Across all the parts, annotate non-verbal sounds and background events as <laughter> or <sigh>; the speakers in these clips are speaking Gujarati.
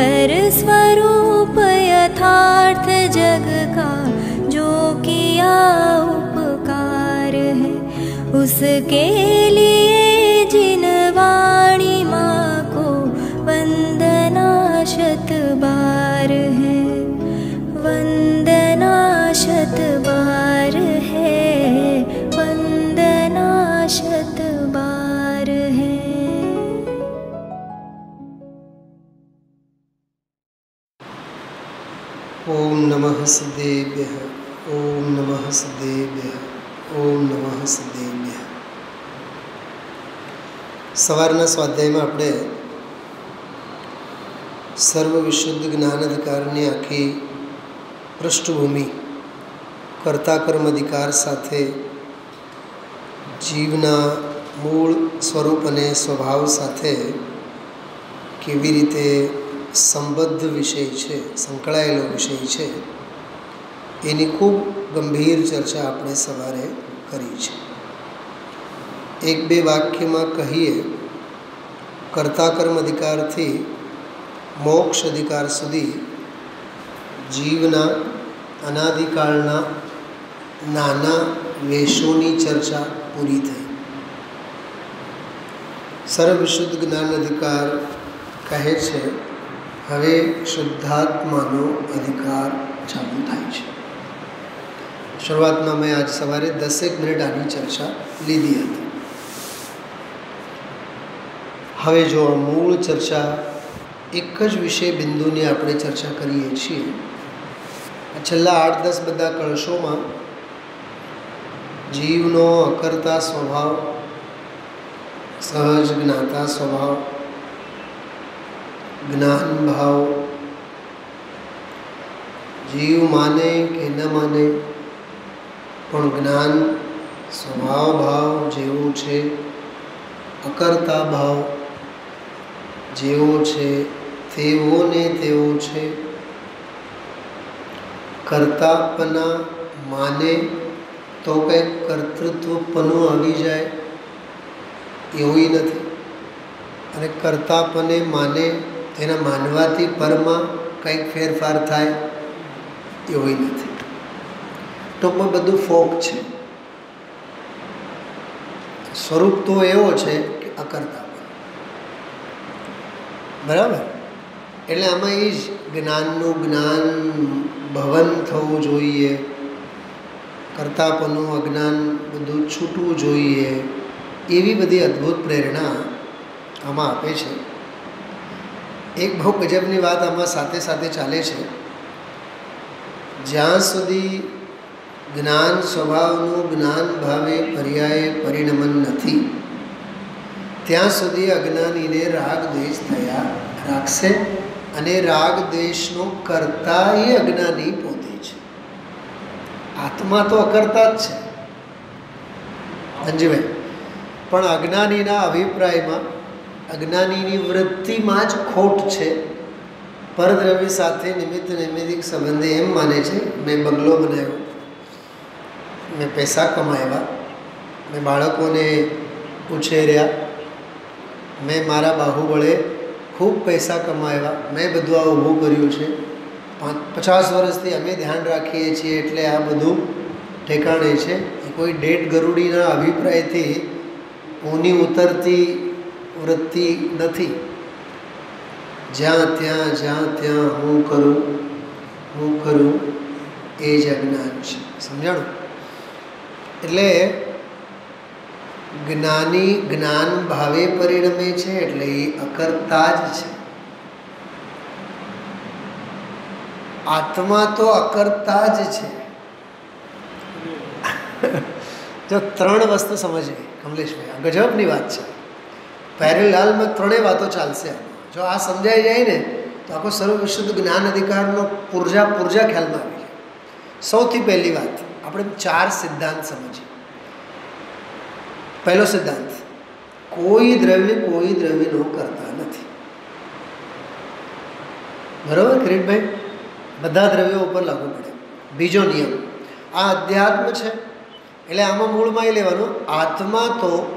कर स्वरूप यथार्थ जग का जो किया उपकार है। उसके लिए जिन वाणी माँ को वंदना शत સવારના સ્વાધ્યાયમાં આપણે સર્વ વિશુદ્ધ જ્ઞાન અધિકારની આખી પૃષ્ઠભૂમિ કર્તા કર્મ અધિકાર સાથે જીવના મૂળ સ્વરૂપ અને સ્વભાવ સાથે કેવી રીતે સંબદ્ધ વિષય છે, સંકળાયેલો વિષય છે, એની ખૂબ ગંભીર ચર્ચા આપણે સવારે કરી છે. એક બે વાક્યમાં કહીએ, કર્તા કર્મ અધિકારથી મોક્ષ અધિકાર સુધી જીવના અનાદિકાળના નાના વેશોની ચર્ચા પૂરી થઈ. સર્વશુદ્ધ જ્ઞાન અધિકાર કહે છે, હવે શુદ્ધાત્માનો અધિકાર ચાલુ થાય છે. શરૂઆતમાં મેં આજ સવારે દસેક મિનિટ આની ચર્ચા લીધી હતી. હવે જો મૂળ ચર્ચા એક જ વિષય બિંદુની આપણે ચર્ચા કરીએ છીએ છેલ્લા આઠ દસ બધા કળશોમાં જીવનો અકર્તા સ્વભાવ, સહજ જ્ઞાતા સ્વભાવ, જ્ઞાન ભાવ, જીવ માને કે ન માને, પણ જ્ઞાન સ્વભાવ ભાવ જેવું છે, અકર્તા ભાવ. જેવો છે તેવો ને તેવો છે. કરતાપના માને તો કંઈક કર્તૃત્વપનું આવી જાય, એવું નથી. અને કરતાપને માને એના માનવાથી પરમાં કંઈક ફેરફાર થાય, એવું નથી. ટૂંકમાં બધું ફોક છે. સ્વરૂપ તો એવો છે કે અકર્તાપન બરાબર? એટલે આમાં એ જ જ્ઞાનનું જ્ઞાન ભવન થવું જોઈએ, કર્તાપનું અજ્ઞાન બધું છૂટવું જોઈએ, એવી બધી અદ્ભુત પ્રેરણા આમાં આપે છે. એક બહુ ગજબની વાત આમાં સાથે સાથે ચાલે છે. જ્યાં સુધી જ્ઞાન સ્વભાવનું જ્ઞાન ભાવે પર્યાય પરિણમન નથી ત્યાં સુધી અજ્ઞાનીને રાગ દ્વેષ થયા. રાખશે અને રાગ દ્વેષનો કરતા એ અજ્ઞાની પોતે છે. આત્મા તો અકર્તા જ છે. અંજુભાઈ પણ અજ્ઞાનીના અભિપ્રાયમાં અજ્ઞાનીની વૃત્તિમાં જ ખોટ છે. પરદ્રવ્ય સાથે નિમિત્ત નૈમિતિક સંબંધે એમ માને છે, મેં બંગલો બનાવ્યો. મેં પૈસા કમાવ્યા મેં બાળકોને ઉછેર્યા. મેં મારા બાહુબળે ખૂબ પૈસા કમાવ્યા. મેં બધું આ ઊભું કર્યું છે. પાંચ, પચાસ વર્ષથી અમે ધ્યાન રાખીએ છીએ એટલે આ બધું ઠેકાણે છે. કોઈ ડેટ ગરુડીના અભિપ્રાયથી ઊની ઉતરતી વૃત્તિ નથી. જ્યાં ત્યાં જ્યાં ત્યાં હું કરું હું કરું એ જ અજ્ઞાન છે. સમજાણું? એટલે જ્ઞાની જ્ઞાન ભાવે પરિણમે છે એટલે એ અકર્તા જ છે. આત્મા તો અકર્તા જ છે. જો ત્રણ વસ્તુ સમજે કમલેશભાઈ ગજબની વાત છે. પેરેલાલમાં ત્રણેય વાતો ચાલશે જો આ સમજાઈ જાય ને, તો આખો સર્વ વિશુદ્ધ જ્ઞાન અધિકારનો પૂર્જા પૂર્જા ખ્યાલમાં આવી જાય. સૌથી પહેલી વાત, આપણે ચાર સિદ્ધાંત સમજીએ. પહેલો સિદ્ધાંત, કોઈ દ્રવ્ય કોઈ દ્રવ્યનો કરતા નથી. બરાબર કિરીટભાઈ બધા દ્રવ્યો ઉપર લાગુ પડે. બીજો નિયમ, આ અધ્યાત્મ છે, એટલે આમાં મૂળમાં એ લેવાનું, આત્મા તો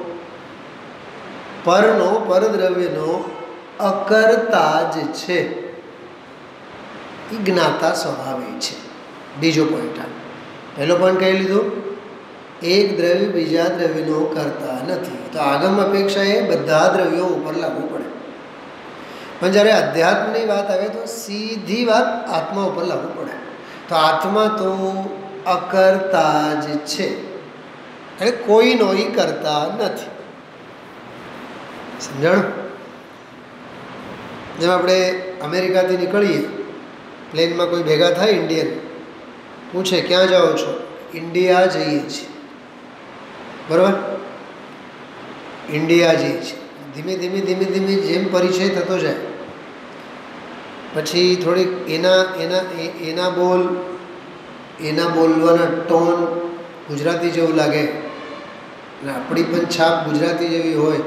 પરનો પરદ્રવ્યનો અકર્તા જ છે. એ જ્ઞાતા સ્વભાવે છે. બીજો પોઈન્ટ આ. પહેલો પોઈન્ટ કહી લીધું? એક દ્રવ્ય બીજા દ્રવ્યનો કરતા નથી. તો આગમ અપેક્ષા એ બધા દ્રવ્યો ઉપર લાગુ પડે. પણ જ્યારે અધ્યાત્મની વાત આવે તો સીધી વાત આત્મા ઉપર લાગુ પડે. તો આત્મા તો અકર્તા જ છે. એટલે કોઈનો એ કરતા નથી. સમજણ? જેમ આપણે અમેરિકાથી નીકળીએ, પ્લેનમાં કોઈ ભેગા થાય ઇન્ડિયન, પૂછે, ક્યાં જાઓ છો? ઇન્ડિયા જઈએ છીએ. બરાબર? ઇન્ડિયા જે છીએ ધીમે ધીમે ધીમે ધીમે જેમ પરિચય થતો જાય, પછી થોડીક એના એના એના બોલ, એના બોલવાના ટોન ગુજરાતી જેવું લાગે. અને આપણી પણ છાપ ગુજરાતી જેવી હોય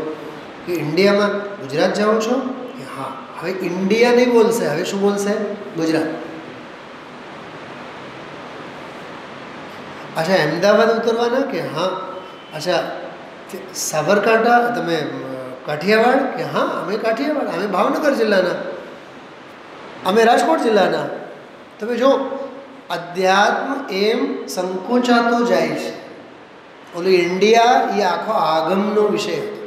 કે ઇન્ડિયામાં ગુજરાત જાઓ છો? કે હા, હવે ઇન્ડિયા નહીં બોલશે, હવે શું બોલશે? ગુજરાત. અચ્છા, અમદાવાદ ઉતરવાના કે હા? અચ્છા સાબરકાંઠા તમે કાઠિયાવાડ કે હા અમે કાઠિયાવાડ અમે ભાવનગર જિલ્લાના અમે રાજકોટ જિલ્લાના તમે જો અધ્યાત્મ એમ સંકોચાતો જાય છે ઓલું ઇન્ડિયા એ આખો આગમનો વિષય હતો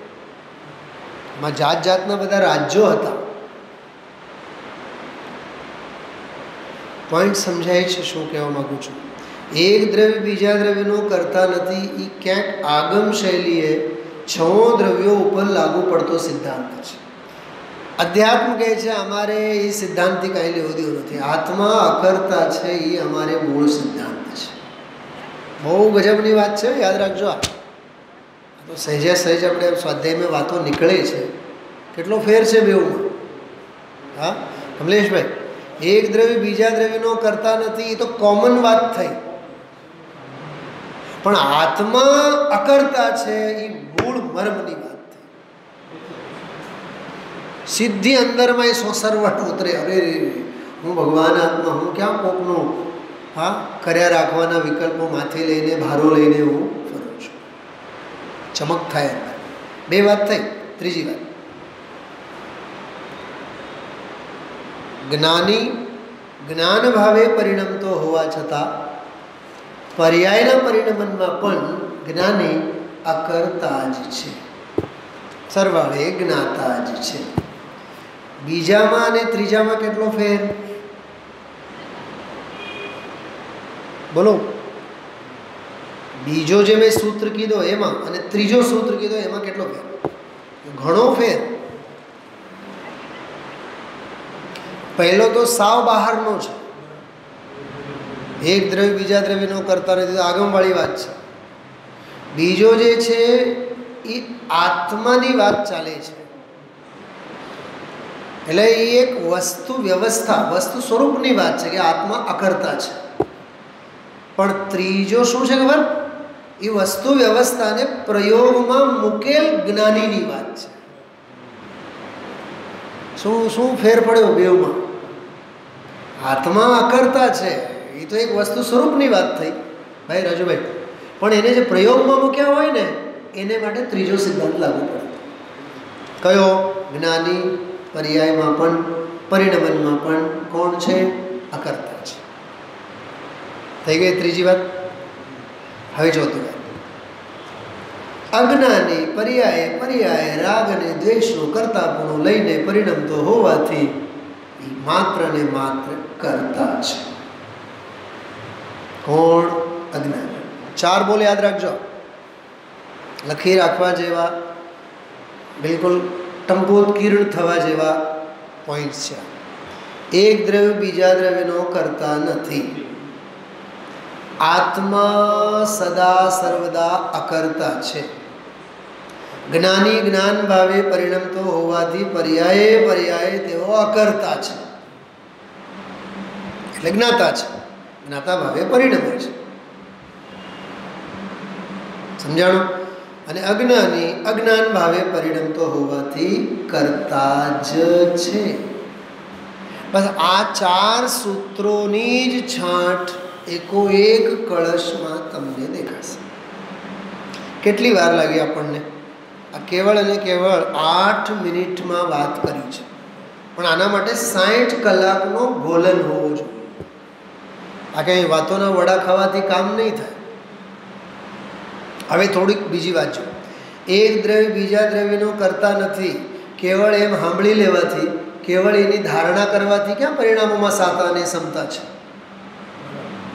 એમાં જાત જાતના બધા રાજ્યો હતા પોઈન્ટ સમજાય છે શું કહેવા માગું છું એક દ્રવ્ય બીજા દ્રવ્યનો કરતા નથી એ ક્યાંક આગમ શૈલીએ છ દ્રવ્યો ઉપર લાગુ પડતો સિદ્ધાંત છે. અધ્યાત્મ કહે છે, અમારે એ સિદ્ધાંતથી કાંઈ લેવું દેવું નથી. આત્મા અકર્તા છે એ અમારે મૂળ સિદ્ધાંત છે. બહુ ગજબની વાત છે, યાદ રાખજો આ. તો સહેજે સહેજ આપણે સ્વાધ્યાયમાં વાતો નીકળે છે. કેટલો ફેર છે બેઉમાં હા, કમલેશભાઈ, એક દ્રવ્ય બીજા દ્રવ્યનો કરતા નથી એ તો કોમન વાત થઈ. પણ આત્મા અકર્તા છે એ મૂળ મર્મની વાત થઈ સિદ્ધિ અંદરમાં એ સોસરવટ ઉતરે, અરે હું ભગવાન આત્મા, હું ક્યાં કોકનો? હા, કર્યા રાખવાના વિકલ્પો માથે લઈને, ભારો લઈને હું ફરું છું. ચમક થાય બે વાત થઈ, ત્રીજી વાત. જ્ઞાની જ્ઞાન ભાવે પરિણમતો હોવા છતાં પર્યાયના પરિણમનમાં પણ જ્ઞાની અકર્તા જ છે. સરવાળે જ્ઞાતા જ છે. બીજામાં અને ત્રીજામાં કેટલો ફેર? બોલો. બીજો જે મેં સૂત્ર કીધો એમાં અને ત્રીજો સૂત્ર કીધો એમાં કેટલો ફેર? ઘણો ફેર. પહેલો તો સાવ બહારનો છે. એક દ્રવ્ય બીજા દ્રવ્યનો કરતા નથી તો આગમવાળી વાત છે. બીજો જે છે, એ આત્માની વાત ચાલે છે. એટલે એ એક વસ્તુ વ્યવસ્થા, વસ્તુ સ્વરૂપની વાત છે કે આત્મા અકર્તા છે. પણ ત્રીજો શું છે ખબર? એ વસ્તુ વ્યવસ્થાને પ્રયોગમાં મૂકેલ જ્ઞાનીની વાત છે. શું શું ફેર પડ્યો બેવમાં આત્મા અકર્તા છે. તો એક વસ્તુ સ્વરૂપની વાત થઈ, ભાઈ રાજુભાઈ. પણ એને જે પ્રયોગમાં મૂક્યા હોય ને, એને માટે ત્રીજો સિદ્ધાંત લાગુ પડે. કયો? જ્ઞાની પર્યાયમાં પણ, પરિણમનમાં પણ કોણ છે? અકર્તા છે. થઈ ગઈ ત્રીજી વાત? હવે જોતું અજ્ઞાની પર્યાય પર્યાય રાગ અને દ્વેષનો કરતાપણું લઈને પરિણમતો હોવાથી માત્ર ને માત્ર કરતા છે. કોણ અજ્ઞાન. ચાર બોલ યાદ રાખજો. લખી રાખવા જેવા, બિલકુલ ટંકોત્કીર્ણ થવા જેવા પોઈન્ટ છે. એક દ્રવ્ય બીજા દ્રવ્યનો કરતા નથી. આત્મા સદા સર્વદા અકર્તા છે. જ્ઞાની જ્ઞાન ભાવે પરિણમતો હોવાથી પર્યાયે પર્યાયે તેઓ અકર્તા છે. એટલે જ્ઞાતા છે. જ્ઞાતા ભાવે પરિણમે છે. સમજાણું? અને અજ્ઞાની અજ્ઞાન ભાવે પરિણમતો હોવાથી કરતા જ છે. બસ આ ચાર સૂત્રોની જ છાંટ એકોએક કળશમાં તમને દેખાશે. કેટલી વાર લાગી આપણને? આ કેવળ અને કેવળ આઠ મિનિટમાં વાત કરી છે. પણ આના માટે સાઠ કલાકનો ભોલન હોવો જોઈએ. આ કંઈ વાતોના વડા ખાવાથી કામ નહીં થાય. હવે થોડીક બીજી વાત જો. એક દ્રવ્ય બીજા દ્રવ્યનો કરતા નથી, કેવળ એમ સાંભળી લેવાથી, કેવળ એની ધારણા કરવાથી ક્યાં પરિણામોમાં સાતા અને ક્ષમતા છે?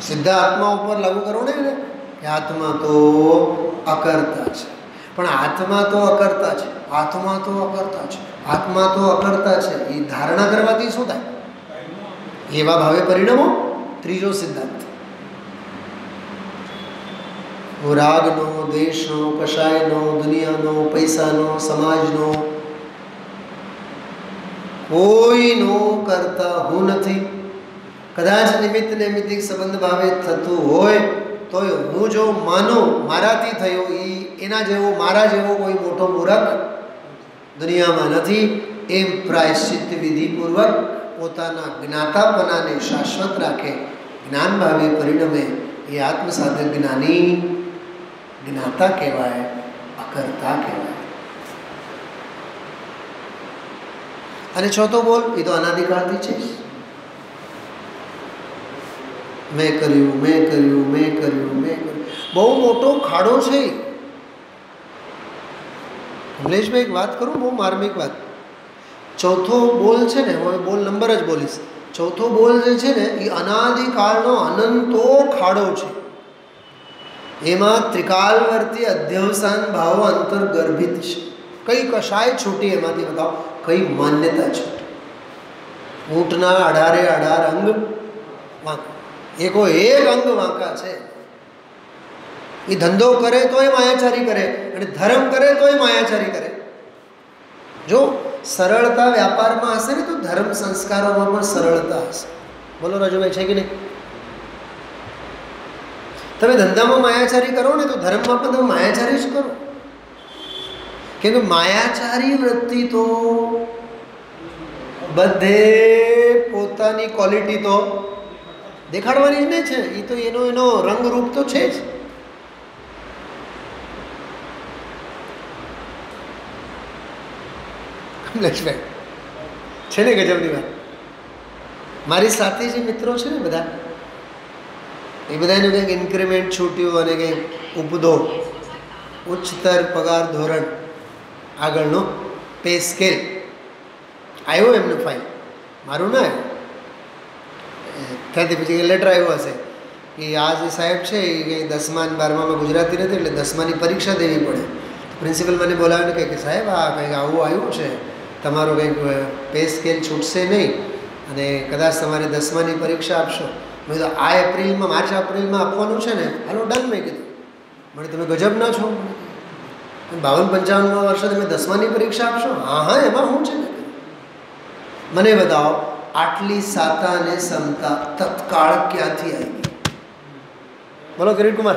સીધા આત્મા ઉપર લાગુ કરો ને કે આત્મા તો અકર્તા છે. પણ આત્મા તો અકર્તા છે. આત્મા તો અકર્તા છે. આત્મા તો અકર્તા છે. એ ધારણા કરવાથી શું થાય? એવા ભાવે પરિણામો? ત્રીજો સિદ્ધાંત. રાગનો દેશનો, કશાયનો, દુનિયાનો, પૈસાનો, સમાજનો કોઈનો કરતા હું નથી. કદાચ નિમિત્ત નૈમિત્તિક સંબંધ ભાવે થતું હોય, તોય હું જો માનું મારાથી થયો એ એના જેવો, મારા જેવો કોઈ મોટો મૂરખ દુનિયામાં નથી, એમ પ્રાયશ્ચિત વિધિપૂર્વક પોતાના જ્ઞાતાપનાને શાશ્વત રાખે જ્ઞાન ભાવે પરિણમે એ આત્મસાધક જ્ઞાની જ્ઞાતા કહેવાય, અકર્તા કહેવાય. અને ચોથો બોલ, એ તો અનાદિકાળથી છે મેં કર્યું મેં કર્યું મેં કર્યું મેં કર્યું. બહુ મોટો ખાડો છે કમલેશભાઈ એક વાત કરું, બહુ માર્મિક વાત. ચોથો બોલ છે ને, હું બોલ નંબર જ બોલીશ. ચોથો બોલ જે છે ને એ અનાદિકાળનો અનંતો ખાડો છે. એમાં ત્રિકાલવર્તી અધ્યવસાન ભાવો અંતર્ગર્ભિત છે. કઈ કશાય છૂટી એમાંથી બતાવો, કઈ માન્યતા છૂટી. ઊંટના અઢારે અઢાર અંગ વાંકા. એકો એક અંગ વાંકા છે. એ ધંધો કરે તોય માયાચારી કરે, અને ધર્મ કરે તોય માયાચારી કરે. જો સરળતા વ્યાપારમાં હશે ને તો ધર્મ સંસ્કારોમાં પણ સરળતા હશે. બોલો રાજુભાઈ, છે કે નહીં? તમે ધંધામાં માયાચારી કરો ને તો ધર્મમાં પણ તમે માયાચારી જ કરો. કેમ કે માયાચારી વૃત્તિ તો બધે પોતાની ક્વોલિટી તો દેખાડવાની જ નહીં છે. એ તો એનો એનો રંગરૂપ તો છે જ. કમલેશભાઈ છે ને ગજબની વાત. મારી સાથે જે મિત્રો છે ને બધા, એ બધાને કંઈક ઇન્ક્રીમેન્ટ છૂટ્યું અને કંઈક ઉપદો ઉચ્ચતર પગાર ધોરણ આગળનો પે સ્કેલ. આવ્યો એમનું ફાઇલ મારું ના આવ્યું. ત્યાંથી પછી લેટર આવ્યો હશે. કે આ જે સાહેબ છે એ કંઈ દસમા અને બારમામાં ગુજરાતી નથી, એટલે દસમાની પરીક્ષા દેવી પડે. પ્રિન્સિપલ મને બોલાવીને કહે કે સાહેબ, આ કંઈક આવું આવ્યું છે. તમારો કંઈક પે સ્કેલ છૂટશે નહીં અને કદાચ તમારે દસમાની પરીક્ષા આપશો. મેં તો આ એપ્રિલમાં, માર્ચ એપ્રિલમાં આપવાનું છે ને? હાલો ડન મેં કીધું. મને તમે ગજબ ના છો? બાવન પંચાવનમાં વર્ષે તમે દસમાની પરીક્ષા આપશો? હા હા, એમાં શું છે મને બતાવો, આટલી સાતા અને સમતા તત્કાળ ક્યાંથી આવી બોલો કિરીટ કુમાર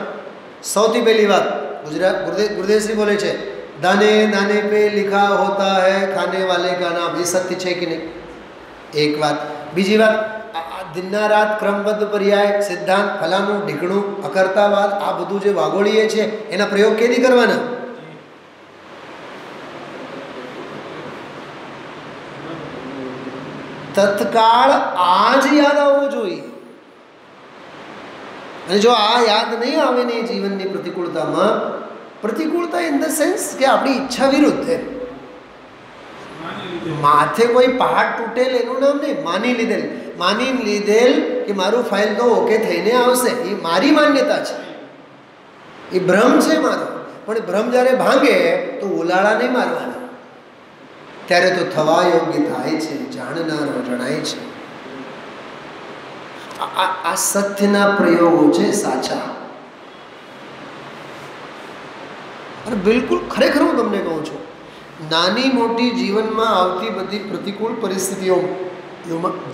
સૌથી પહેલી વાત, ગુજરાત, ગુરુદેવ ગુરુદેવશ્રી બોલે છે દાને દાને પે લિખા હોતા હૈ ખાને વાલે કા નામ એ સત્ય છે કે નહીં એક વાત બીજી વાત દિનના રાત ક્રમબદ્ધ પર્યાય સિદ્ધાંત ફલાનું ઢીકણું અકર્તાવાદ આ બધું જે વાગોળીએ છે એના પ્રયોગ કેદી કરવાના તત્કાળ આ જ યાદ આવવો જોઈએ અને જો આ યાદ નહીં આવે ને જીવનની પ્રતિકૂળતામાં પ્રતિકૂળતા ઇન ધ સેન્સ કે આપણી ઈચ્છા વિરુદ્ધ એમ માથે કોઈ પહાડ તૂટેલ એનું નામ નહીં માની લીધેલ. માની લીધેલ કે મારું ફાઇલ તો ઓકે થઈને આવશે. એ મારી માન્યતા છે. એ ભ્રમ છે મારો. પણ ભ્રમ જ્યારે ભાંગે તો ઉલાળા નહીં મારવાના. ત્યારે તો થવા યોગ્ય થાય છે જાણનાર જણાય છે. આ સત્યના પ્રયોગો છે સાચા. અને બિલકુલ ખરેખર હું તમને કહું છું, નાની મોટી જીવનમાં આવતી બધી પ્રતિકૂળ પરિસ્થિતિઓ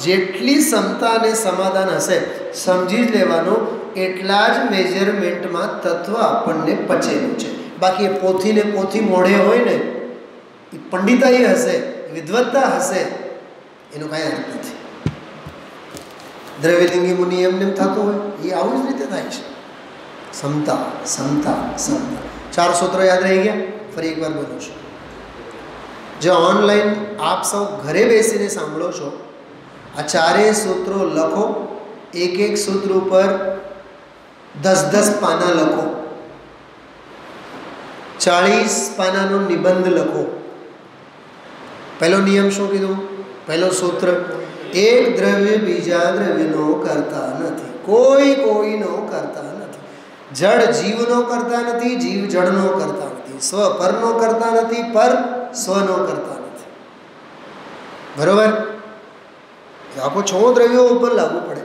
જેટલી ક્ષમતા અને સમાધાન હશે, સમજી જ લેવાનું, એટલા જ મેજરમેન્ટમાં તત્વ આપણને પચેલું છે. બાકી એ પોથીને પોથી મોઢે હોય ને, એ પંડિતાઈ હશે, વિદવત્તા હશે, એનો કાંઈ અર્થ નથી. દ્રવ્યલિંગી મુનિ એમને એમ થતું હોય, એ આવું જ રીતે થાય છે. ક્ષમતા ક્ષમતા સમતા ચાર સૂત્રો યાદ રહી ગયા? ફરી એકવાર બોલું છું. જે ઓનલાઈન આપ સૌ ઘરે બેસીને સાંભળો છો, આ ચારેય સૂત્રો લખો, એક એક સૂત્ર ઉપર દસ દસ પાના લખો. ચાળીસ પાનાનો નિબંધ લખો. પહેલો નિયમ શું કીધું? પહેલો સૂત્ર, એક દ્રવ્ય બીજા દ્રવ્યનો કરતા નથી. કોઈ કોઈનો કરતા જળ જીવનો કરતા નથી, જીવ જળનો કરતા નથી. સ્વ પરનો કરતા નથી, પર સ્વનો કરતા નથી. બરોબર? આખો છ દ્રવ્યો ઉપર લાગુ પડે.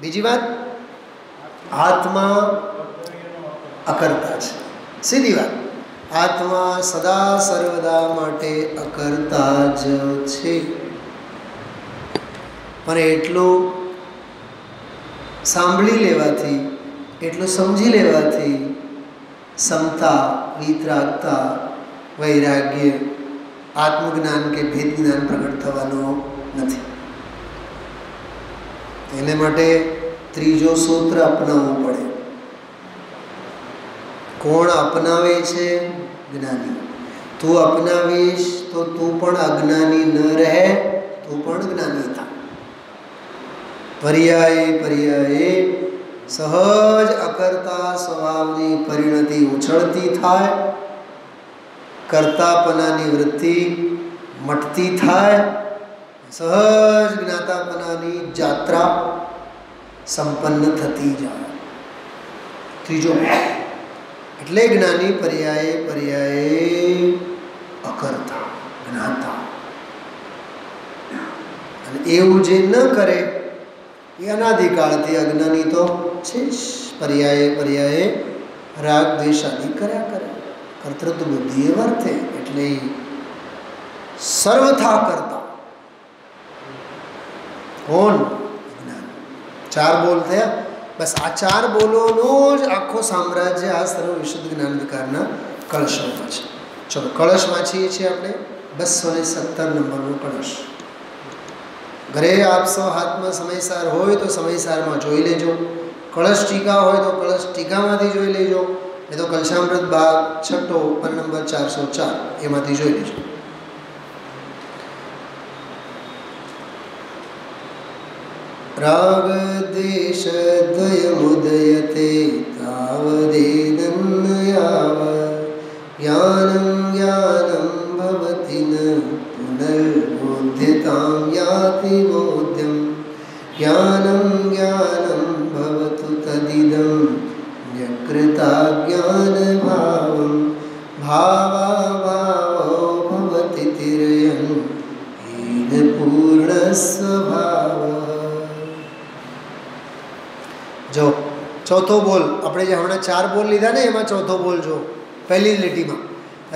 બીજી વાત, આત્મા અકર્તા છે. સીધી વાત, આત્મા સદા સર્વદા માટે અકર્તા જ છે. પણ એટલું સાંભળી લેવાથી એટલું સમજી લેવાથી સમતા, વિતરાગતા, વૈરાગ્ય, આત્મજ્ઞાન કે ભેદ જ્ઞાન પ્રગટ થવાનો નથી. એને માટે ત્રીજો સૂત્ર અપનાવવું પડે. કોણ અપનાવે છે? જ્ઞાની. તું અપનાવીશ તો તું પણ અજ્ઞાની ન રહે, તું પણ જ્ઞાની થા. પર્યાય, પર્યાયે સહજ અકર્તા સ્વભાવની પરિણતિ ઉછળતી થાય, કરતાપનાની વૃત્તિ મટતી થાય, સહજ જ્ઞાતાપનાની જાત્રા સંપન્ન થતી જાય. ત્રીજો એટલે જ્ઞાની પર્યાય પર્યાય અકર્તા, જ્ઞાતા. અને એવું જે ન કરે એ અનાદિકાળથી અજ્ઞાની તો છે જ. પર્યાયે પર્યાયે રાગ દ્વેષ આદિ કર્યા કરે. કર્તૃત્વ બુદ્ધિ એ વર્તે એટલે સર્વથા કરતા. કોણ? ચાર બોલ થયા. બસ આ ચાર બોલોનો જ આખો સામ્રાજ્ય આ સર્વ વિશુદ્ધ જ્ઞાન વિકારના કળશોમાં છે. ચલો કળશ વાંચીએ છીએ આપણે. બસો ને સત્તર નંબરનો કળશ. ઘરે આપ સૌ હાથમાં સમયસાર હોય તો સમયસારમાં જોઈ લેજો કળશ ટીકા હોય તો કળશ ટીકામાંથી જોઈ લેજો એ તો કલશામૃત ભાગ છઠ્ઠો પર નંબર ચારસો ચાર એમાંથી જોઈ લેજો रागद्वेषद्वयमुदयते तावदेदं याव ज्ञानं ज्ञानं भवति न पुनर्बोध्यतां याति बोध्यं ज्ञानं ज्ञानं भवतु तदिदं व्यकृताज्ञानभावं भावाभावो भवति तिरयं हीनपूर्णस्वभावः જો ચોથો બોલ આપણે જે હમણાં ચાર બોલ લીધા ને એમાં ચોથો બોલ જો પહેલી લીટીમાં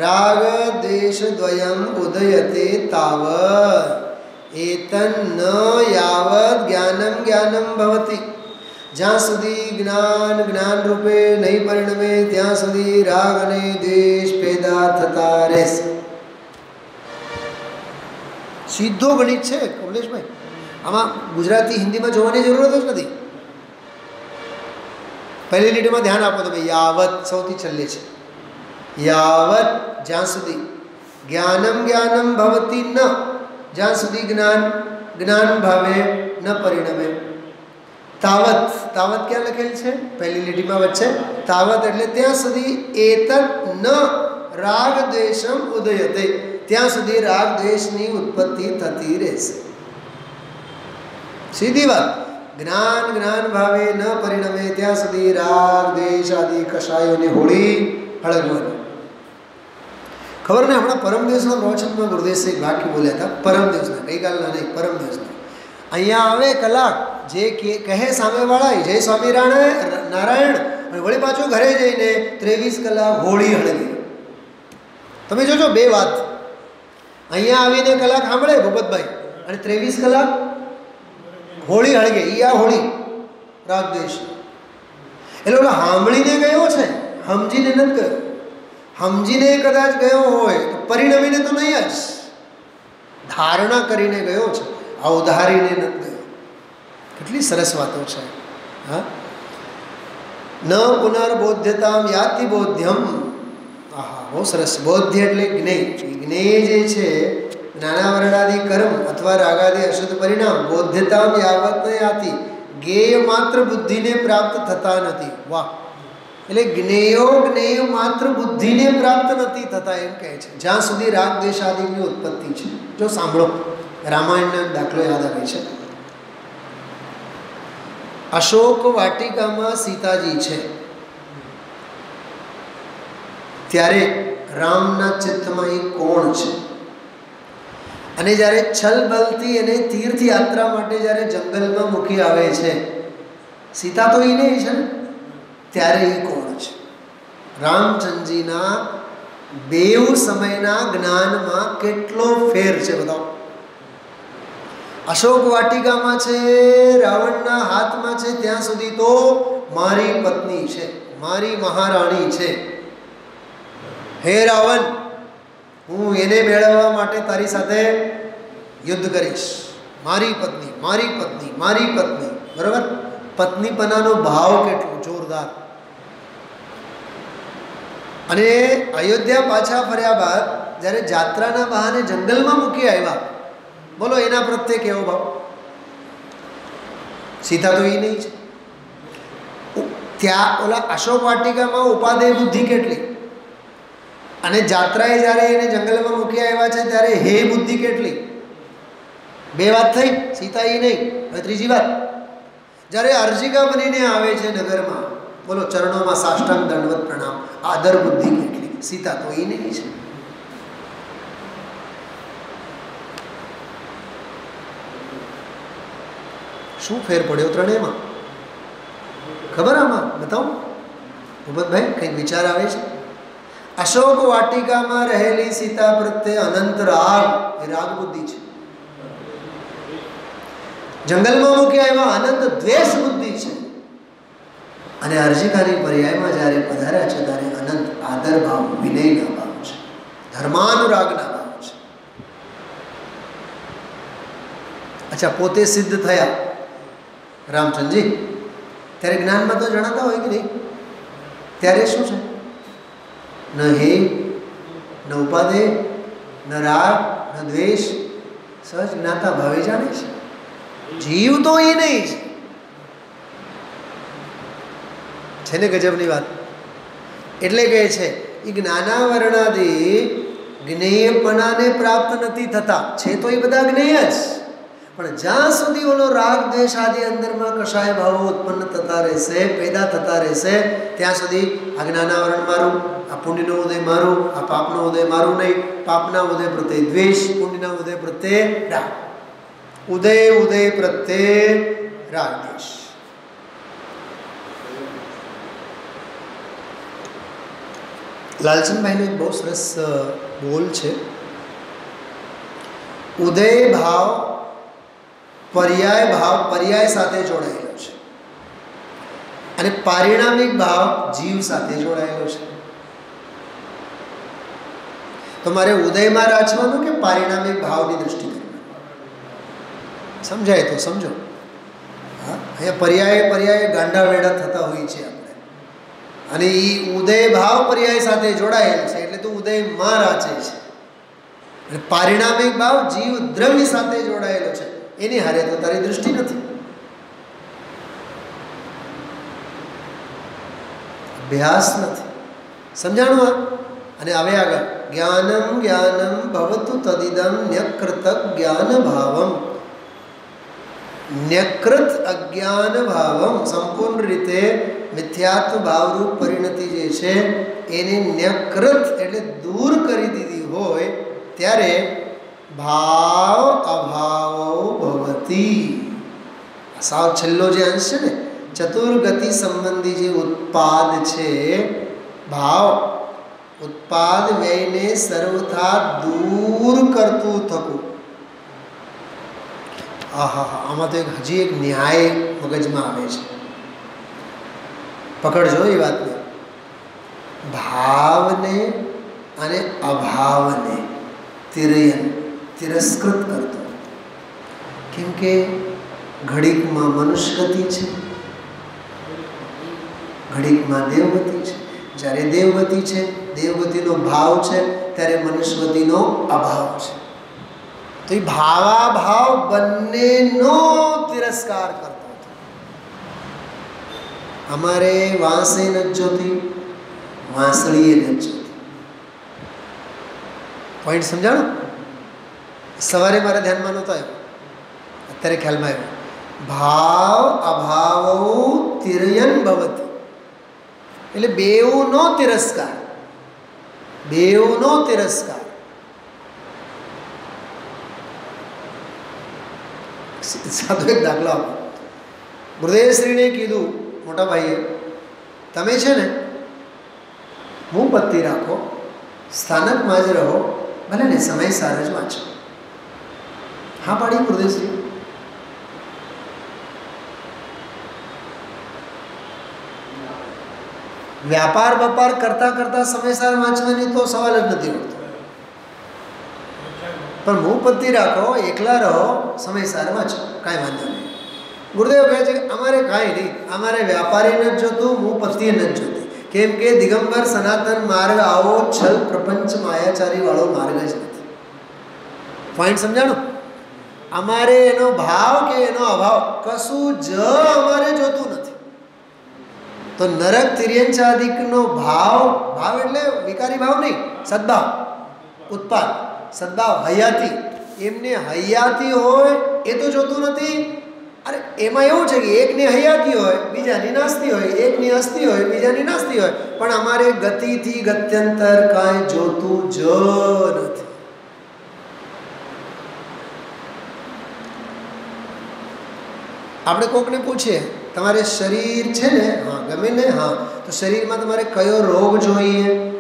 રાગ દેશ દ્વયમ ઉદયતે એતન ન યાવત જ્ઞાનમ જ્ઞાનમ ભવતી જ્યાં સુધી જ્ઞાન જ્ઞાન રૂપે નહીં પરિણમે ત્યાં સુધી રાગ અને દ્વેષ પેદા થતા રહેશે સીધો ગણિત છે કમલેશભાઈ આમાં ગુજરાતી હિન્દીમાં જોવાની જરૂરત જ નથી। પહેલી લીટીમાં ધ્યાન આપો તમે, યાવત સૌથી છેલ્લે છે। યાવત જ્યાં સુધી જ્ઞાનમ જ્ઞાનમ ભવતી ન, જ્યાં સુધી જ્ઞાન જ્ઞાન ભાવે ન પરિણમે. તાવત તાવત ક્યાં લખેલ છે? પહેલી લીટીમાં વચ્ચે. તાવત એટલે ત્યાં સુધી એતત ન, રાગ દ્વેષમ ઉદયતે. ત્યાં સુધી રાગ દ્વેષની ઉત્પત્તિ થતી રહેશે. સીધી વાત. જ્ઞાન જ્ઞાન ભાવે ન પરિણમે. ત્યાં સુધી રાગ, દ્વેષ આદિ કષાયોની હોળી હળગવાની. ખબર ને હમણાં પરમ દિવસના પ્રવચનમાં ગુરુદેવ એક વાક્ય બોલ્યા હતા પરમ દિવસના ગઈકાલના નહીં પરમ દિવસના અહીંયા આવે કલાક, જે કહે સામેવાળા જય સ્વામિનારાયણ, નારાયણ અને વળી પાછું ઘરે જઈને ત્રેવીસ કલાક હોળી હળવી તમે જોજો બે વાત. અહીંયા આવીને કલાક સાંભળે ભૂપતભાઈ અને ત્રેવીસ કલાક હોળી હળગે. ઈ આ હોળી રાગદેશ એટલે ઓલો સાંભળીને ગયો છે, સમજીને નથી ગયો. સમજીને કદાચ ગયો હોય તો પરિણમીને તો નહીં જ. ધારણા કરીને ગયો છે. આ ઉધારીને નથી ગયો. કેટલી સરસ વાતો છે. હા? ન પુનર્બોધ્યતામ યાતિ બોધ્યમ. આહા, બહુ સરસ. બોધ્ય એટલે જ્ઞેય. જ્ઞેય જે છે, નાના વર્ણાદી કર્મ અથવા રાગાદી અશુદ્ધ પરિણામ, બોધ્યતામ યાવત યાતિ. જ્ઞેય માત્ર બુદ્ધિને પ્રાપ્ત થતા નથી. વાહ. એટલે જ્ઞેયો, જ્ઞેય માત્ર બુદ્ધિને પ્રાપ્ત નથી થતા એમ કહે છે. જ્યાં સુધી રાગ દેશ ઉત્પત્તિ છે. જો સાંભળો, રામાયણના દાખલો યાદ આવે છે. અશોક વાટિકામાં સીતાજી છે. ત્યારે રામના ચિત્તમાં એ કોણ છે? અને જ્યારે છલબલથી એને તીર્થયાત્રા માટે જ્યારે જંગલમાં મૂકી આવે છે, સીતા તો એ નહીં છે ને? ત્યારે એ કોણ છે? રામચંદજીના બેવ સમયના જ્ઞાનમાં કેટલો ફેર છે બતાવો. અશોક વાટિકામાં છે, રાવણના હાથમાં છે, ત્યાં સુધી તો મારી પત્ની છે, મારી મહારાણી છે. હે રાવણ, હું એને મેળવવા માટે તારી સાથે યુદ્ધ કરીશ. મારી પત્ની મારી પત્ની મારી પત્ની, બરાબર? પત્નીપનાનો ભાવ કેટલો? જોરદાર. અને અયોધ્યા પાછા ફર્યા બાદ જ્યારે જાત્રાના બહાને જંગલમાં મૂકી આવ્યા, બોલો એના પ્રત્યે કેવો ભાવ? સીતા તો એ નહીં છે. ત્યાં ઓલા અશોક વાટિકામાં ઉપાદેય બુદ્ધિ કેટલી? અને જાત્રાએ જ્યારે એને જંગલમાં મૂકી આવ્યા છે ત્યારે હે બુદ્ધિ કેટલી? બે વાત થઈ સીતા એ નહીં. હવે ત્રીજી વાત. જ્યારે અરજીકા બનીને આવે છે નગરમાં, બોલો, ચરણોમાં સાષ્ટાંગ દંડવત પ્રણામ, આદર બુદ્ધિ કેટલી? સીતા તો એ નહીં છે. શું ફેર પડ્યો ત્રણેયમાં? ખબર આમાં? બતાવો. ભૂપતભાઈ, કંઈક વિચાર આવે છે? અશોક વાટિકામાં રહેલી સીતા પ્રત્યે અનંત રાગ, એ રાગ બુદ્ધિ છે. જંગલમાં મૂક્યા એવા અનંત દ્વેષ, બુદ્ધિ છે. અને અરજીકારી પર્યાયમાં જ્યારે પધાર્યા છે, ત્યારે અનંત આદર ભાવ, વિનયના ભાવ છે. ધર્માનુરાગના ભાવ છે. અચ્છા, પોતે સિદ્ધ થયા. રામચંદજી, ત્યારે જ્ઞાનમાં તો જણાતા હોય કે નહીં? ત્યારે શું છે? ન હે, ન ઉપાદે ન રાગ, ન દ્વેષ, સહજ જ્ઞાતા ભાવે જાણે છે. જીવ તો એ નહીં છે છે ને ગજબની વાત? એટલે કહે છે એ જ્ઞાનાવરણાદી જ્ઞેયપણાને પ્રાપ્ત નથી થતા. છે તો એ બધા જ્ઞેય જ. પણ જ્યાં સુધી ઓલો રાગ દ્વેષ આદિ અંદરમાં કશાય ભાવો ઉત્પન્ન થતા રહેશે, પેદા થતા રહેશે, ત્યાં સુધી આ જ્ઞાનાવરણ મારું આ પુણ્યનો ઉદય મારું, આ પાપનો ઉદય મારું નહીં, પાપના ઉદય પ્રત્યે દ્વેષ, પુણ્યના ઉદય પ્રત્યે રાગ. ઉદય ઉદય પ્રત્યે રાગ દેશ લાલચંદભાઈનો એક બહુ સરસ બોલ છે ઉદય ભાવ પર્યાય ભાવ પર્યાય સાથે જોડાયેલો છે અને પારિણામિક ભાવ જીવ સાથે જોડાયેલો છે. તો મારે ઉદયમાં રાચવાનું કે પારિણામિક ભાવની કરવાની સમજાય તો સમજો. અહીંયા પર્યાય પર્યાય, ગાંડા વેડા થતા હોય છે આપણે. અને એ ઉદય ભાવ પર્યાય સાથે જોડાયેલ છે, એટલે તો ઉદયમાં રાચે છે. એટલે પારિણામિક ભાવ જીવ દ્રવ્ય સાથે જોડાયેલો છે. એની હારે તો તારી દૃષ્ટિ નથી. અભ્યાસ નથી. સમજાણું આ? અને હવે આગળ. જ્ઞાનમ જ્ઞાનમ ભવતુ તદિદમ ન્યકૃતક જ્ઞાન ભાવમ ન્યકૃત અજ્ઞાન ભાવમ સંપૂર્ણ રીતે મિથ્યાત્વ ભાવરૂપ પરિણતિ જે છે એને ન્યકૃત એટલે દૂર કરી દીધી હોય ત્યારે ભાવ અભાવો ભવતી સાવ છેલ્લો જે અંશ છે ને ચતુર્ગતિ સંબંધી જે ઉત્પાદ છે ભાવ ઉત્પાદ વ્યયને સર્વથા દૂર કરતું થતું આહા હા આમાં તો એક હજી એક ન્યાય મગજમાં આવે છે. પકડજો એ વાતને. ભાવને અને અભાવને તિરયન, તિરસ્કૃત કરતો. કેમ કે ઘડીકમાં મનુષ્યગતિ છે. ઘડીકમાં દેવગતિ છે. જ્યારે દેવગતિ છે, દેવગતિનો ભાવ છે, ત્યારે મનુષ્યગતિનો અભાવ છે. તો એ ભાવાભાવ બંનેનો તિરસ્કાર કરતો હતો અમારે વાંસે નથી જોતી વાંસળીએ જોતી પોઈન્ટ સમજાણો સવારે મારા ધ્યાનમાં નહોતો આવ્યો અત્યારે ખ્યાલમાં આવ્યો ભાવ અભાવો તિરયન ભવતી એટલે બેઉનો તિરસ્કાર બેઉનો તિરસ્કાર સાદો એક દાખલો આપો. ગુરુદેવશ્રીને કીધું, મોટા ભાઈએ, તમે છે ને હું પત્તી રાખો, સ્થાનકમાં જ રહો, ભલે ને સમય સાર જ વાંચો. હા પાડી ગુરુદેવશ્રી વ્યાપાર બપાર કરતાં કરતાં સમયસર વાંચવાની તો સવાલ જ નથી ઉઠતો. પણ હું પત્તી રાખો, એકલા રહો, સમયસારમાં જ, કાંઈ વાંધો નહીં. ગુરુદેવ કહે છે કે અમારે કાંઈ નહીં, અમારે વ્યાપારી નથી જોતું હું પત્તી નથી જોતી. કેમ કે દિગંબર, સનાતન માર્ગ આવો, છલ પ્રપંચ માયાચારી વાળો માર્ગ જ નથી. પોઈન્ટ સમજાણો? અમારે એનો ભાવ કે એનો અભાવ કશું જ અમારે જોતું નથી. તો નરક તિર્યંચાદિકનો ભાવ ભાવ એટલે વિકારી ભાવ નહીં, સદભાવ, ઉત્પાદ. સદભાવ હયાતી એમને હયાતી હોય એ તો જોતું નથી. અરે, એમાં એવું છે કે એકની હયાતી હોય, બીજાની નાસ્તી હોય, એકની અસ્તી હોય, બીજાની નાસ્તી હોય. પણ અમારે ગતિથી ગત્યંતર કાંઈ જોતું જ નથી. આપણે કોકને પૂછીએ, તમારે શરીર છે ને? હા, ગમે ને? હા. તો શરીરમાં તમારે કયો રોગ જોઈએ?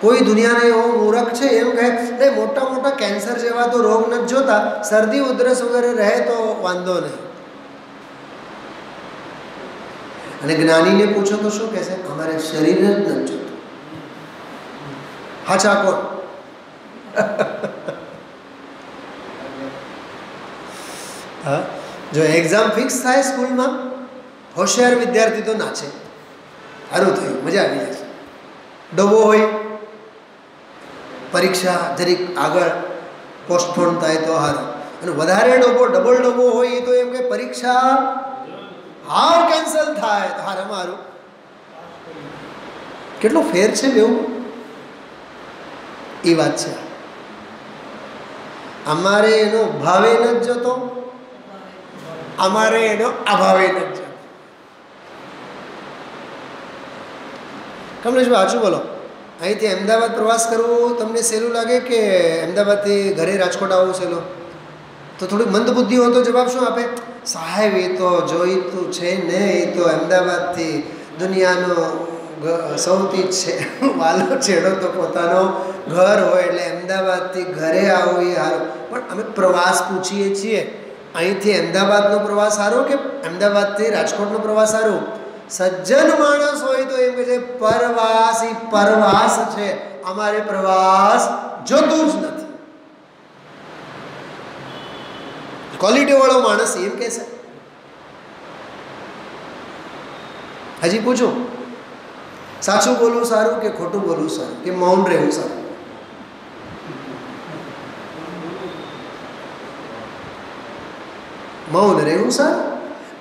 કોઈ દુનિયાનો એવો મૂરખ છે એમ કહે નહીં મોટા મોટા કેન્સર જેવા તો રોગ નથી જોતા, શરદી, ઉધરસ વગેરે રહે તો વાંધો નહીં. અને જ્ઞાનીને પૂછો તો શું કહેશે? અમારે શરીર જ નથી જોતું. હાચા ચાકો <laughs> હા, જો એક્ઝામ ફિક્સ થાય સ્કૂલમાં, હોશિયાર વિદ્યાર્થી તો નાચે. સારું થયું, મજા આવી જાય ડબો હોય. પરીક્ષા જરીક આગળ પોસ્ટપોન થાય તો હારું. અને વધારે ડબો ડબલ ડબો હોય એ તો એમ કે પરીક્ષા હાવ કેન્સલ થાય તો હારે મારું કેટલો ફેર છે બેવું એ વાત છે. અમારે એનો ભાવે નથી જતો. અમારે એનો અભાવે નથી જતો. કમલેશભાઈ સાચું બોલો. અહીંથી અમદાવાદ પ્રવાસ કરવો તમને સહેલું લાગે કે અમદાવાદથી ઘરે રાજકોટ આવવું સહેલું? તો થોડીક મંદબુદ્ધિ હોય તો જવાબ શું આપે? સાહેબ, એ તો જોઈતું છે ને, એ તો અમદાવાદથી દુનિયાનો સૌથી છે, વાલો છેડો તો પોતાનો ઘર હોય એટલે અમદાવાદથી ઘરે આવવું એ સારું. પણ અમે પ્રવાસ પૂછીએ છીએ. અહીંથી અમદાવાદનો પ્રવાસ સારો કે અમદાવાદથી રાજકોટનો પ્રવાસ સારો? સજ્જન માણસ હોય તો એમ કે છે, પરવાસ એ પરવાસ છે. અમારે પ્રવાસ જોતું જ નથી. ક્વોલિટી વાળો માણસ એમ કહેશે હજી પૂછો? સાચું બોલવું સારું કે ખોટું બોલવું સારું? કે મૌન રહેવું સારું? મૌન રહેવું સારું?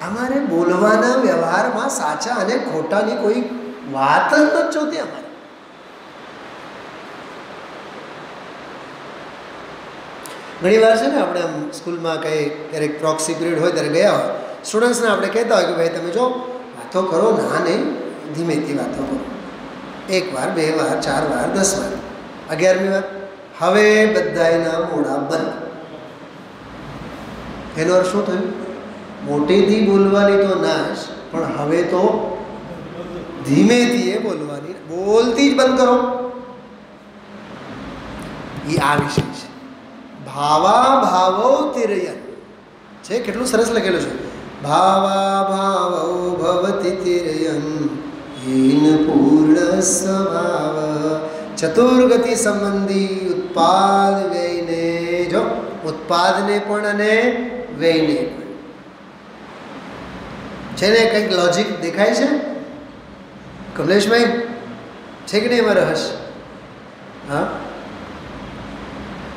અમારે બોલવાના વ્યવહારમાં સાચા અને ખોટાની કોઈ વાત જ નથી જોતી અમારે. ઘણી વાર છે ને આપણે આમ સ્કૂલમાં કંઈ ક્યારેક પ્રોક્સી પીરિયડ હોય ત્યારે ગયા હોય, સ્ટુડન્ટ્સને આપણે કહેતા હોય કે ભાઈ તમે જો વાતો કરો ના નહીં, ધીમેથી વાતો કરો. એક વાર, બે વાર, ચાર વાર, દસ વાર. અગિયારમી વાર. હવે બધાના મોડા બંધ. એનો અર્થ શું થયું? મોટેથી બોલવાની તો નાશ પણ હવે તો ધીમેથી એ બોલવાની, બોલતી જ બંધ કરો. એ આ વિષય છે. ભાવા ભાવો તિરયન. છે, કેટલું સરસ લખેલું છે. ભાવા ભાવો ભવતી તિરયન. હીન પૂર્ણ સ્વભાવ. ચતુર્ગતિ સંબંધી ઉત્પાદ વ્યયને જો, ઉત્પાદને પણ અને વ્યયને પણ. છે ને કંઈક લોજિક દેખાય છે? કમલેશભાઈ, છે કે નહીં એમાં રહસ્ય હા?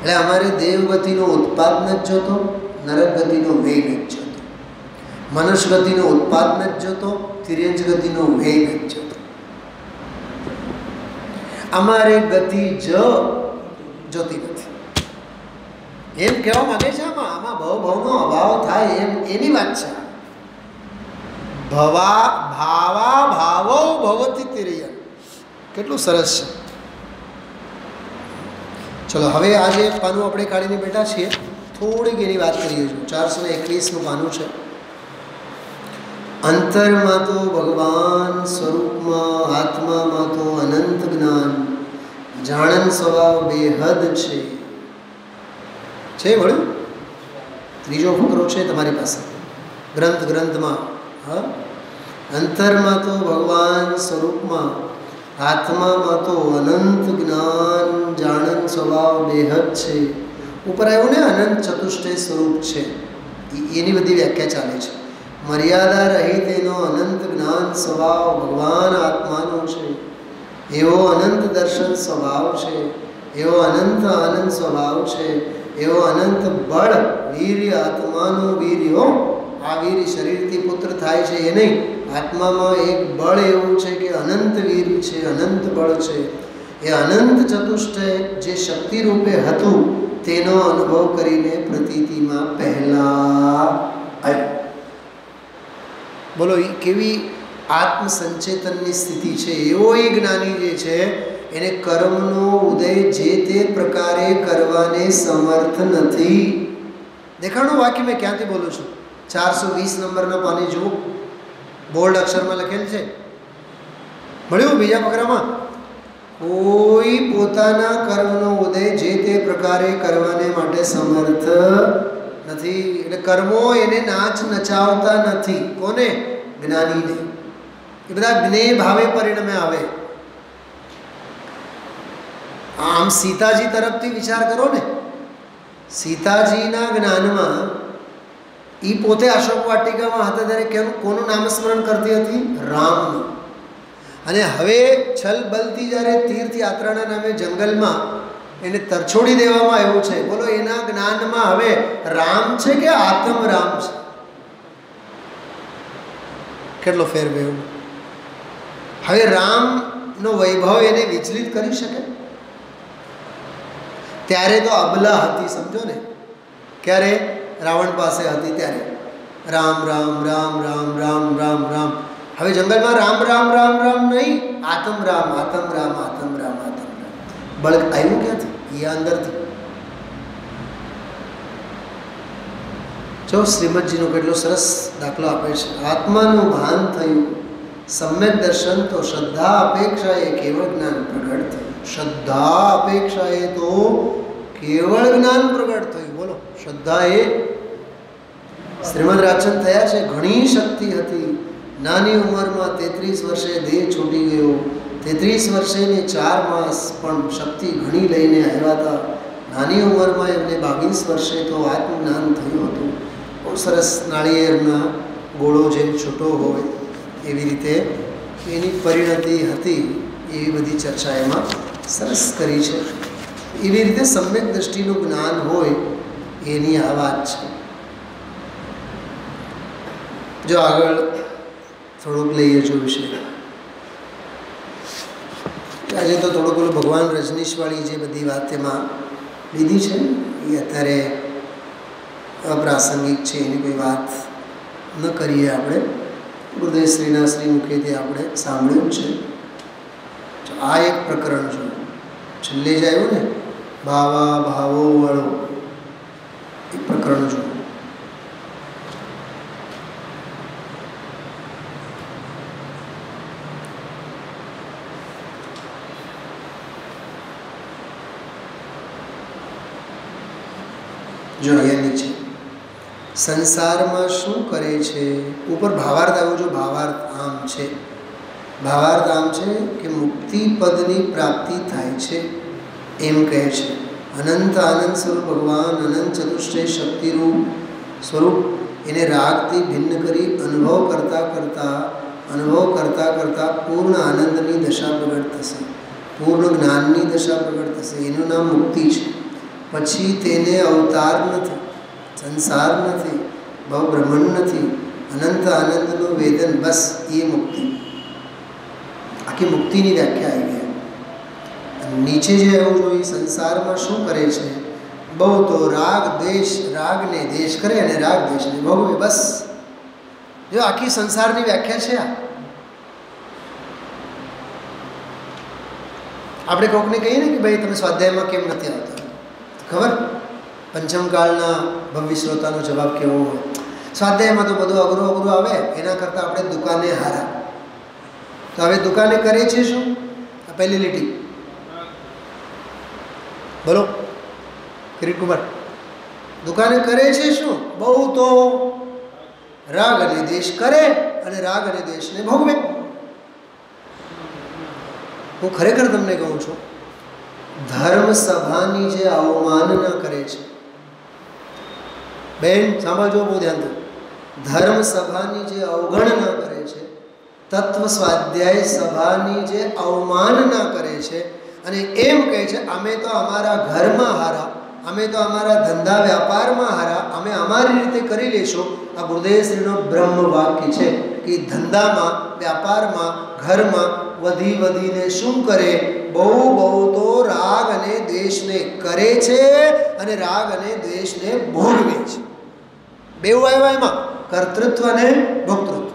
એટલે અમારે દેવગતિનો ઉત્પાદ નથી જોતો, નરકગતિનો વેગ જ જોતો. મનુષ્યગતિનો ઉત્પાદ નથી જોતો તિર્યંજ ગતિનો વેગ જ જોતો. અમારે ગતિ જ જોતી નથી. એમ કહેવા માંગે છે આમાં? આમાં ભવ ભવનો અભાવ થાય એમ એની વાત છે. ભવા, ભાવા, ભાવો ભવતી તિર્યન. કેટલું સરસ છે. ચલો, હવે આજે પાનું આપણે કાઢીને બેઠા છીએ. થોડીક એની વાત કરીએ છું ચારસો એકવીસનું પાનું છે. અંતરમાં તો ભગવાન, સ્વરૂપમાં આત્મામાં તો અનંત જ્ઞાન. જાણન સ્વભાવ બેહદ છે. છે વળ્યું? ત્રીજો ફકરો છે તમારી પાસે. ગ્રંથ ગ્રંથમાં. હા? અંતરમાં તો ભગવાન સ્વરૂપમાં આત્મામાં તો અનંત જ્ઞાન, જાણન સ્વભાવ બેહદ છે. ઉપર આવ્યું ને અનંત ચતુષ્ટય સ્વરૂપ છે. એની બધી વ્યાખ્યા ચાલે છે. મર્યાદા રહિત એનો અનંત જ્ઞાન સ્વભાવ ભગવાન આત્માનો છે. એવો અનંત દર્શન સ્વભાવ છે. એવો અનંત આનંદ સ્વભાવ છે. એવો અનંત બળ વીર્ય આત્માનો વીર્ય આ વીર શરીરથી પુત્ર થાય છે એ નહીં. આત્મામાં એક બળ એવું છે કે અનંત વીર છે, અનંત બળ છે. એ અનંત ચતુષ્ટય જે શક્તિ રૂપે હતું, તેનો અનુભવ કરીને પ્રતીતિમાં પહેલા બોલો એ કેવી આત્મસંચેતનની સ્થિતિ છે? એવો એ જ્ઞાની જે છે, એને કર્મનો ઉદય જે તે પ્રકારે કરવાને સમર્થ નથી. દેખાણું વાક્ય મેં ક્યાંથી બોલું છું? ચારસો વીસ નંબરના પાને જુઓ. બોલ્ડ અક્ષરમાં લખેલ છે. મળ્યું બીજા ફકરામાં કોઈ પોતાના કર્મનો ઉદય જે તે પ્રકારે કરવાને માટે સમર્થ નથી. એટલે કર્મો એને નાચ નચાવતા નથી. કોને? જ્ઞાનીને. એ બધા જ્ઞેય ભાવે પરિણમે આવે. આમ સીતાજી તરફથી વિચાર કરો ને. સીતાજીના જ્ઞાનમાં એ પોતે અશોક વાટિકામાં હતા ત્યારે કેનું કોનું નામસ્મરણ કરતી હતી? રામનું. અને હવે છલ બલથી જ્યારે તીર્થયાત્રાના નામે જંગલમાં એને તરછોડી દેવામાં આવ્યું છે, બોલો એના જ્ઞાનમાં હવે રામ છે કે આત્મ રામ છે? કેટલો ફેર વેવ હવે રામનો વૈભવ એને વિચલિત કરી શકે? ત્યારે તો અબલા હતી, સમજો ને. ક્યારે? રાવણ પાસે હતી ત્યારે. રામ રામ રામ રામ રામ રામ રામ. હવે જંગલમાં રામ રામ રામ રામ નહીં. આતમ, રામ આતમ રામ આતમ રામ આતમ, રામ. બળક આવ્યું ક્યાંથી? એ અંદરથી. જો શ્રીમદજીનો કેટલો સરસ દાખલો આપે છે. આત્માનું ભાન થયું. સમ્યક દર્શન તો શ્રદ્ધા અપેક્ષાએ કેવળ જ્ઞાન પ્રગટ થયું. શ્રદ્ધા અપેક્ષાએ તો કેવળ જ્ઞાન પ્રગટ થયું. બોલો. શ્રદ્ધા એ શ્રીમદ રાજન થયા છે. ઘણી શક્તિ હતી. નાની ઉંમરમાં તેત્રીસ વર્ષે દેહ છૂટી ગયો. તેત્રીસ વર્ષેની ચાર માસ પણ શક્તિ ઘણી લઈને આવ્યા હતા. નાની ઉંમરમાં એમને બાવીસ વર્ષે તો આત્મજ્ઞાન થયું હતું. બહુ સરસ નાળિયેરના ગોળો જેમ છૂટો હોય એવી રીતે એની પરિણતિ હતી એવી બધી ચર્ચા એમાં સરસ કરી છે. એવી રીતે સમ્યક દ્રષ્ટિનું જ્ઞાન હોય એની આ વાત છે. જો આગળ થોડુંક લઈએ જો વિશે. આજે તો થોડુંક પેલું ભગવાન રજનીશવાળી જે બધી વાત એમાં લીધી છે એ અત્યારે અપ્રાસંગિક છે, એની કોઈ વાત ન કરીએ આપણે. ગુરુદેવશ્રીના શ્રી મુખેથી આપણે સાંભળ્યું છે. આ એક પ્રકરણ જો છેલ્લે જ આવ્યું ને, ભાવા ભાવો વાળો. એ પ્રકરણ જો જો નીચે. સંસારમાં શું કરે છે? ઉપર ભાવાર્થ આવ્યો, જો ભાવાર્થ આમ છે. ભાવાર્થ આમ છે કે મુક્તિ પદની પ્રાપ્તિ થાય છે એમ કહે છે. અનંત આનંદ સ્વરૂપ ભગવાન અનંત ચતુષ્ટય શક્તિરૂપ સ્વરૂપ એને રાગથી ભિન્ન કરી અનુભવ કરતાં કરતાં અનુભવ કરતાં કરતાં પૂર્ણ આનંદની દશા પ્રગટ થશે પૂર્ણ જ્ઞાનની દશા પ્રગટ થશે એનું નામ મુક્તિ છે પછી તેને અવતાર નથી સંસાર નથી બહુ બ્રહ્માંડ નથી અનંત આનંદનું વેદન બસ એ મુક્તિ આખી મુક્તિની વ્યાખ્યા આવી ગયા નીચે જે એવું જોઈએ સંસારમાં શું કરે છે? બહુ તો રાગ દેશ, રાગને દેશ કરે અને રાગ દેશને ભોગવે, બસ. જો આખી સંસારની વ્યાખ્યા છે આ. આપણે કોકને કહીએ ને કે ભાઈ, તમે સ્વાધ્યાયમાં કેમ નથી આવતા? ખબર? પંચમકાળના ભવ્ય શ્રોતાનો જવાબ કેવો હોય? સ્વાધ્યાયમાં તો બધું અઘરું અઘરું આવે, એના કરતાં આપણે દુકાને હારા. તો હવે દુકાને કરીએ છીએ શું? પહેલી લીટી. બોલો, કિરીટકુમાર, દુકાને કરે છે શું? બહુ તો રાગ અને દેશ કરે અને રાગ અને દેશને ભોગવે. હું ખરેખર તમને કહું છું ધર્મ સભાની જે અવમાનના કરે છે. બેન, સાંભળજો બહુ ધ્યાનથી ધર્મ સભાની જે અવગણના કરે છે તત્વ સ્વાધ્યાય સભાની જે અવમાનના કરે છે અને એમ કહે છે, અમે તો અમારા ઘરમાં હારા, અમે તો અમારા ધંધા વ્યાપારમાં હારા, અમે અમારી રીતે કરી લેશું. આ ગુરુદેવશ્રીનો બ્રહ્મ વાક્ય છે કે ધંધામાં, વ્યાપારમાં, ઘરમાં વધી વધીને શું કરે? બહુ બહુ તો રાગ અને દ્વેષને કરે છે અને રાગ અને દ્વેષને ભોગવે છે. બેવું આવ્યા એમાં, કર્તૃત્વ અને ભોક્તૃત્વ.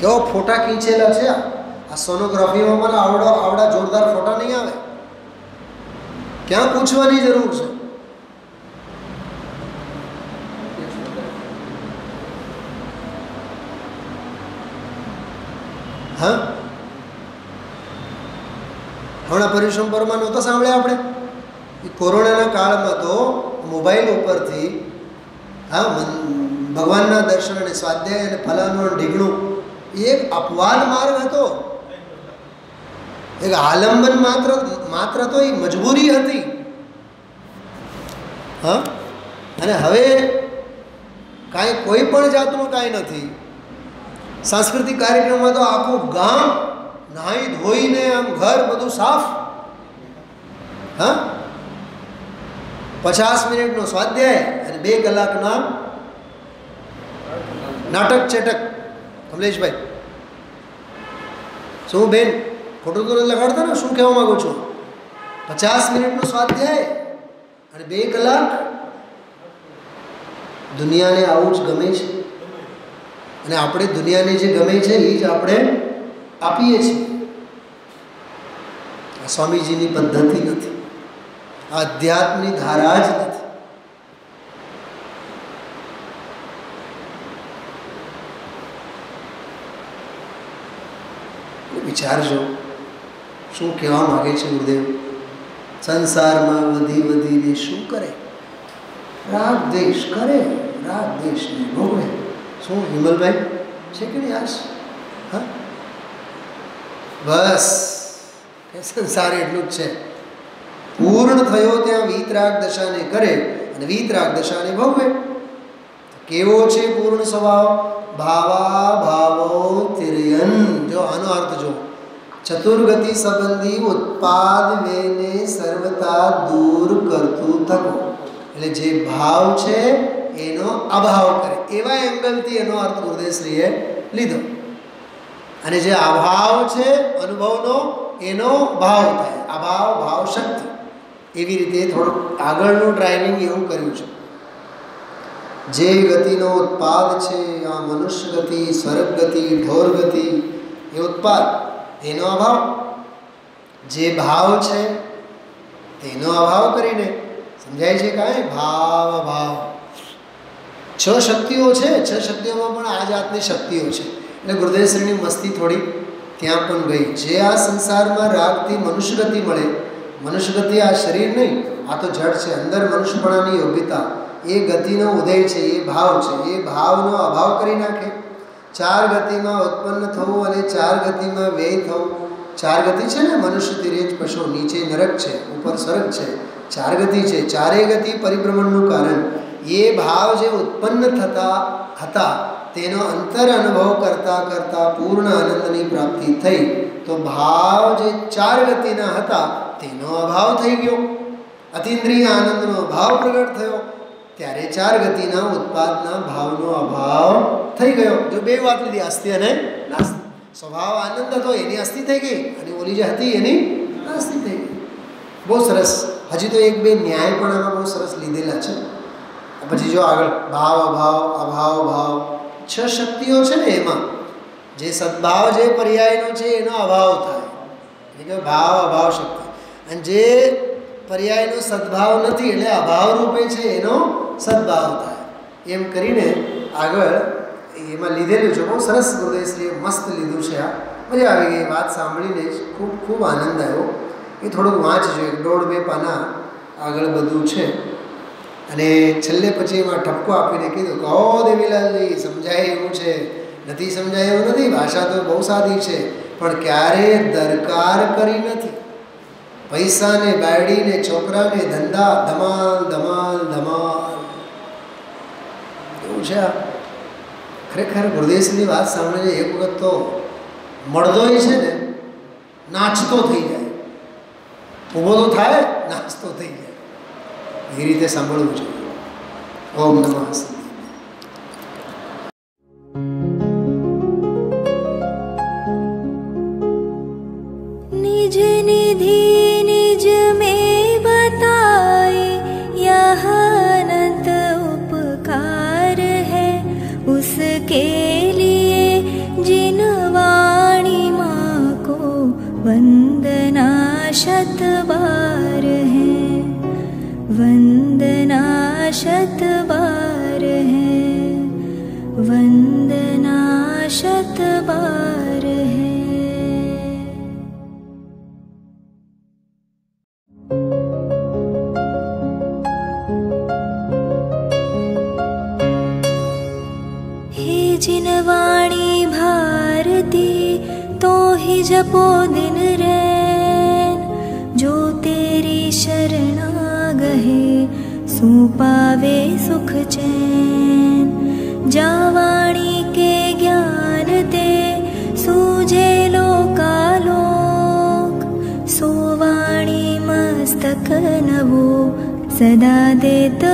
કેવો ફોટા ખીંચેલા છે આ? સોનોગ્રાફીમાં પણ આવડો આવડા જોરદાર ફોટા નહીં આવે? ક્યાં પૂછવાની જરૂર છે? હા? હમણાં પરિશ્રમ પરમાં નહોતા સાંભળ્યા આપણે? એ કોરોનાના કાળમાં તો મોબાઈલ ઉપરથી, હા ભગવાનના દર્શન અને સ્વાધ્યાય અને ફલાનું ઢીગણું એક અપવાદ માર્ગ હતો. એક આલંબન માત્ર માત્ર તો એ મજબૂરી હતી. હા? અને હવે કાંઈ કોઈ પણ જાતનું કાંઈ નથી. સાંસ્કૃતિક કાર્યક્રમમાં તો આખું ગામ નાહી ધોઈને આમ ઘર બધું સાફ. હા? પચાસ મિનિટનો સ્વાધ્યાય અને બે કલાકના નાટક ચેટક કમલેશભાઈ શું બેન? ખોટું તો લગાડતા ને, શું કહેવા માગું છું? પચાસ મિનિટનો સ્વાધ્યાય અને બે કલાક દુનિયાને આવું જ ગમે છે. અને આપણે દુનિયાને જે ગમે છે, એ જ આપણે આપીએ છીએ. આ સ્વામીજીની પદ્ધતિ નથી. આ અધ્યાત્મની ધારા જ નથી. વિચારજો. શું કહેવા માગે છે ગુરુદેવ? સંસારમાં વધી વધીને શું કરે? રાગ દેશ કરે, રાગ દેશને ભોગવે. શું, હિમલભાઈ? છે કે નહીં આશ હા? બસ. એ સંસાર એટલું જ છે. પૂર્ણ થયો ત્યાં વીતરાગ દશાને કરે અને વીતરાગ દશાને ભોગવે. કેવો છે પૂર્ણ સ્વભાવ? ભાવા ભાવો તિર્યન જો આનો અર્થ જો ચતુર્ગતિ સંબંધી ઉત્પાદ વેને સર્વતા દૂર કરતું થકો એટલે જે ભાવ છે, એનો અભાવ કરે. એવા એંગલથી એનો અર્થ ગુરુદેવશ્રીએ લીધો. અને જે અભાવ છે, અનુભવનો, એનો ભાવ થાય. અભાવ, ભાવ, શક્તિ. એવી રીતે થોડુંક આગળનું ડ્રાઇવિંગ એવું કર્યું છે. જે ગતિનો ઉત્પાદ છે, આ મનુષ્ય ગતિ સ્વર્ગ ગતિ ઢોર ગતિ એ ઉત્પાદ. એનો અભાવ. જે ભાવ છે, તેનો અભાવ કરીને, સમજાય છે કાંઈ? ભાવ, અભાવ. છ શક્તિઓ છે, છ શક્તિઓમાં પણ આ જાતની શક્તિઓ છે. એટલે ગુરુદેવશ્રીની મસ્તી થોડી ત્યાં પણ ગઈ. જે આ સંસારમાં રાગથી મનુષ્યગતિ મળે, મનુષ્યગતિ આ શરીર નહીં, આ તો જડ છે. અંદર મનુષ્યપણાની યોગ્યતા, એ ગતિનો ઉદય છે, એ ભાવ છે. એ ભાવનો અભાવ કરી નાખે. ચાર ગતિમાં ઉત્પન્ન થવું અને ચાર ગતિમાં વ્યય થવું. ચાર ગતિ છે ને? મનુષ્ય તિરેજ પશુ નીચે નરક છે, ઉપર સ્વર્ગ છે. ચાર ગતિ છે. ચારે ગતિ પરિભ્રમણનું કારણ. એ ભાવ જે ઉત્પન્ન થતા હતા, તેનો અંતર અનુભવ કરતાં કરતાં પૂર્ણ આનંદની પ્રાપ્તિ થઈ. તો ભાવ જે ચાર ગતિના હતા, તેનો અભાવ થઈ ગયો. અતિન્દ્રિય આનંદનો અભાવ પ્રગટ થયો. ત્યારે ચાર ગતિના ઉત્પાદના ભાવનો અભાવ થઈ ગયો. જો બે વાત લીધી, અસ્થિ અને નાસ્તિ સ્વભાવ આનંદ હતો, એની અસ્થિ થઈ ગઈ અને ઓલી જે હતી એની નાસ્તિ થઈ ગઈ. બહુ સરસ. હજી તો એક બે ન્યાય પણ આમાં બહુ સરસ લીધેલા છે. પછી જો આગળ, ભાવ, અભાવ અભાવ, ભાવ. છ શક્તિઓ છે ને એમાં. જે સદભાવ જે પર્યાયનો છે, એનો અભાવ થાય. એટલે ભાવ, અભાવ, શક્તિ. અને જે પર્યાયનો સદભાવ નથી, એટલે અભાવ રૂપે છે એનો સદભાવ થાય. એમ કરીને આગળ એમાં લીધેલું છે. બહુ સરસ ગુરુદેવશ્રીએ મસ્ત લીધું છે આ. મજા આવી ગઈ. વાત સાંભળીને ખૂબ ખૂબ આનંદ આવ્યો. એ થોડુંક વાંચજો. એક દોઢ, બે પાના આગળ બધું છે. અને છેલ્લે પછી એમાં ઠપકો આપીને કીધું કહો દેવીલાલજી, સમજાય એવું છે? નથી સમજાય એવું નથી? ભાષા તો બહુ સાદી છે. પણ ક્યારેય દરકાર કરી નથી? પૈસાને બાયડીને, છોકરાને ધંધા, ધમાલ ધમાલ ધમાલ. એવું છે આ. ખરેખર ગુરુદેશની વાત સાંભળીને એક વખત તો મળદોય છે ને, નાચતો થઈ જાય. ઊભો તો થાય, નાચતો થઈ જાય. એ રીતે સાંભળવું જોઈએ. ઓમ નમઃ. पावे सुख चैन। जावाणी के ज्ञान ते सूझे लोकालोक। सोवाणी मस्तक नवो सदा देत